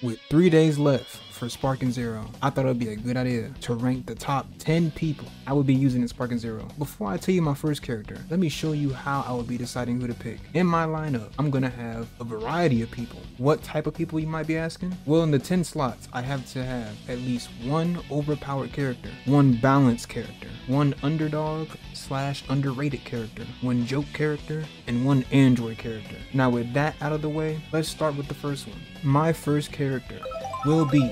With three days left for Sparking Zero, I thought it would be a good idea to rank the top 10 people I would be using in Sparking Zero. Before I tell you my first character, let me show you how I would be deciding who to pick. In my lineup, I'm gonna have a variety of people. What type of people you might be asking? Well, in the 10 slots, I have to have at least one overpowered character, one balanced character, one underdog slash underrated character, one joke character, and one android character. Now with that out of the way, let's start with the first one. My first character will be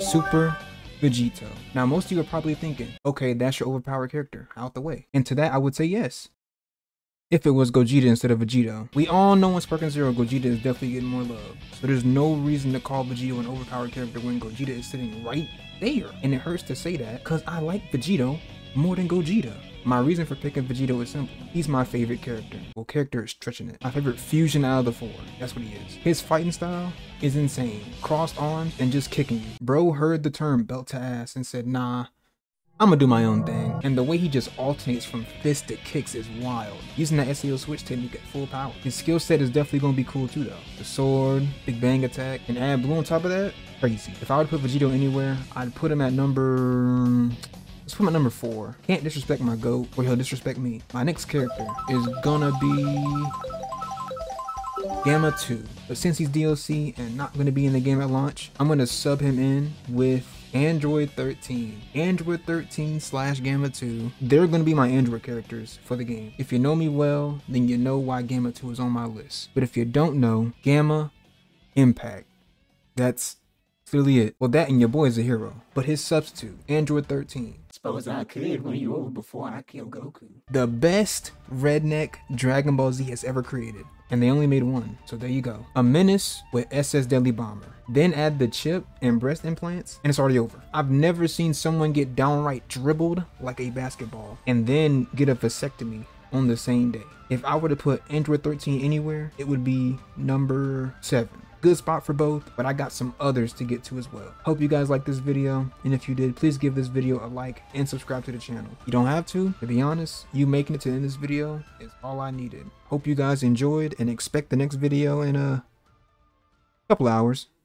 Super Vegito. Now most of you are probably thinking, okay, that's your overpowered character, out the way. And to that I would say yes. If it was Gogeta instead of Vegito. We all know in Sparking Zero, Gogeta is definitely getting more love. So there's no reason to call Vegito an overpowered character when Gogeta is sitting right there. And it hurts to say that, because I like Vegito more than Gogeta. My reason for picking Vegito is simple. He's my favorite character. Well, character is stretching it. My favorite fusion out of the four. That's what he is. His fighting style is insane. Crossed arms and just kicking you. Bro heard the term belt to ass and said, nah, I'm gonna do my own thing. And the way he just alternates from fist to kicks is wild. Using that SAO switch technique at full power. His skill set is definitely gonna be cool too though. The sword, big bang attack, and add blue on top of that, crazy. If I would put Vegito anywhere, I'd put him at number Let's put my number four. Can't disrespect my goat or he'll disrespect me. My next character is gonna be Gamma 2. But since he's DLC and not gonna be in the game at launch, I'm gonna sub him in with Android 13. Android 13 slash Gamma 2. They're gonna be my Android characters for the game. If you know me well, then you know why Gamma 2 is on my list. But if you don't know, Gamma Impact. That's it. Well, that and your boy is a hero. But his substitute, Android 13. Suppose I could run you over before I kill Goku. The best redneck Dragon Ball Z has ever created. And they only made one, so there you go. A menace with SS Deadly Bomber. Then add the chip and breast implants, and it's already over. I've never seen someone get downright dribbled like a basketball, and then get a vasectomy on the same day. If I were to put Android 13 anywhere, it would be number 7 good spot for both, but I got some others to get to as well. Hope you guys liked this video, and if you did, please give this video a like and subscribe to the channel. You don't have to, to be honest, you making it to end this video is all I needed. Hope you guys enjoyed and expect the next video in a couple hours.